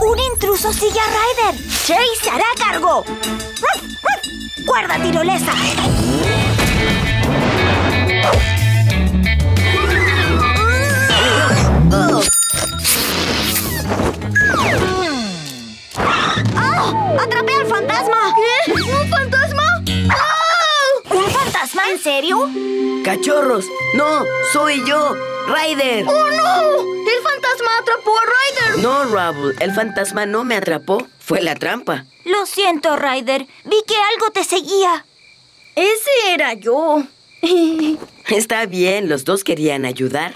Un intruso sigue a Ryder. Chase se hará cargo. ¡Guarda, tirolesa! ¡Ah! ¡Atrapé al fantasma! ¿Qué? Serio? ¡Cachorros! ¡No! ¡Soy yo! ¡Ryder! ¡Oh, no! ¡El fantasma atrapó a Ryder! No, Rubble. El fantasma no me atrapó. Fue la trampa. Lo siento, Ryder. Vi que algo te seguía. Ese era yo. Está bien, los dos querían ayudar.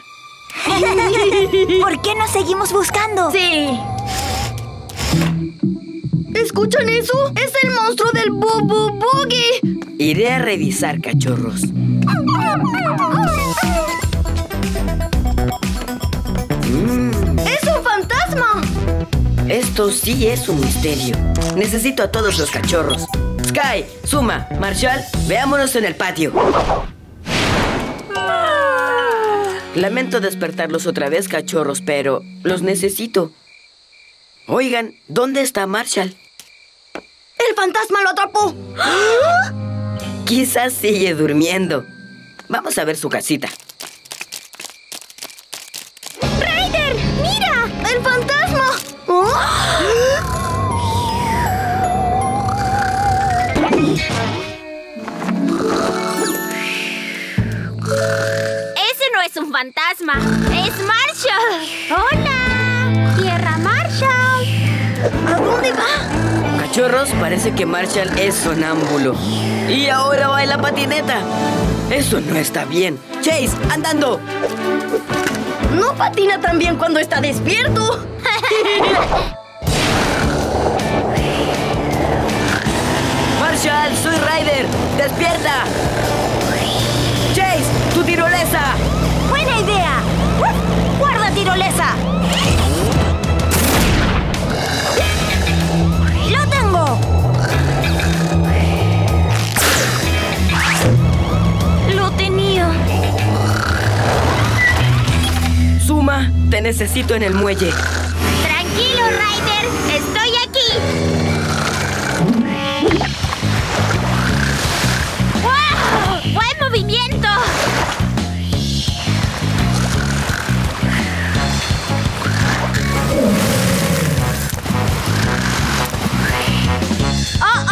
¿Por qué no seguimos buscando? Sí. ¿Escuchan eso? Es el monstruo del Bubu Boogie. Iré a revisar, cachorros. Mm, ¡Es un fantasma! esto sí es un misterio. Necesito a todos los cachorros. Sky, Suma, Marshall, veámonos en el patio. Lamento despertarlos otra vez, cachorros, pero los necesito. Oigan, ¿dónde está Marshall? ¡El fantasma lo atrapó! Quizás sigue durmiendo. Vamos a ver su casita. ¡Ryder! ¡Mira! ¡El fantasma! ¡Oh! Ese no es un fantasma, es Marshall. Hola, tierra Marshall. ¿A dónde va? Cachorros, parece que Marshall es sonámbulo. Y ahora va en la patineta. Eso no está bien. Chase, andando. No patina tan bien cuando está despierto. Marshall, soy Ryder. Despierta. Chase, tu tirolesa. ¡Buena idea! ¡Guarda, tirolesa! Necesito en el muelle. Tranquilo, Ryder, estoy aquí. ¡Wow! ¡Buen movimiento! ¡Oh,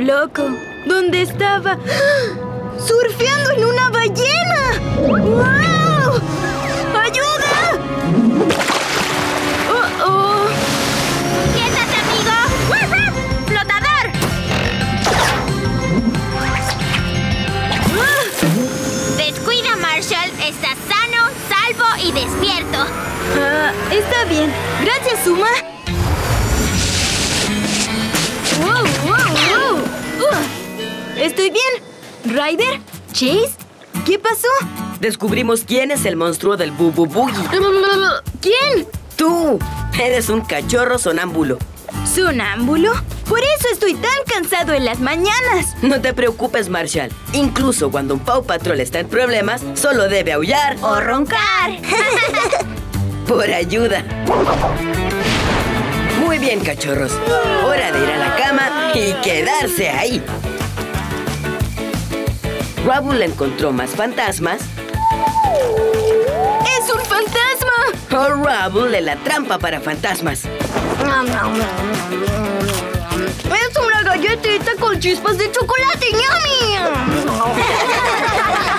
loco donde estaba surfeando en una ballena. ¡Wow! ¡Ayuda! ¡Oh, oh! ¡Quédate, amigo! ¡Flotador! Descuida, Marshall. Estás sano, salvo y despierto. Ah, está bien. Gracias, Suma. Estoy bien. ¿Ryder? ¿Chase? ¿Qué pasó? Descubrimos quién es el monstruo del Bubu Boogie. ¿Quién? Tú. Eres un cachorro sonámbulo. ¿Sonámbulo? Por eso estoy tan cansado en las mañanas. No te preocupes, Marshall. Incluso cuando un Paw Patrol está en problemas, solo debe aullar ¡O roncar! por ayuda. Muy bien, cachorros. Hora de ir a la cama y quedarse ahí. Rubble encontró más fantasmas. ¡Es un fantasma! O Rubble en la trampa para fantasmas. ¡Es una galletita con chispas de chocolate! ¡Yummy!